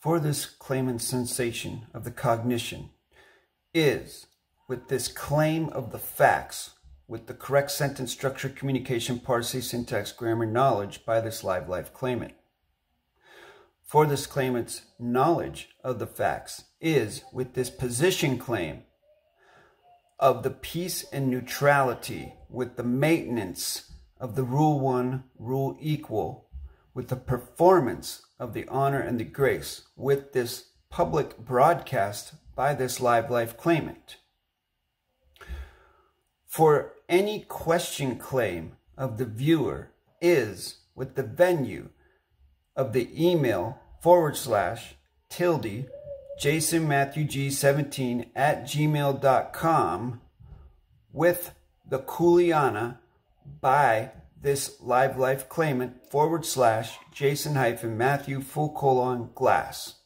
for this claimant's sensation of the cognition is with this claim of the facts with the correct sentence structure, communication, parsing, syntax, grammar, knowledge by this live life claimant. For this claimant's knowledge of the facts is with this position claim of the peace and neutrality with the maintenance of the rule one, rule equal, with the performance of the honor and the grace with this public broadcast by this live life claimant. For any question claim of the viewer is with the venue of the email forward slash tilde Jason Matthew G17 at gmail.com with the Kuleana by this live life claimant forward slash Jason hyphen Matthew full colon glass.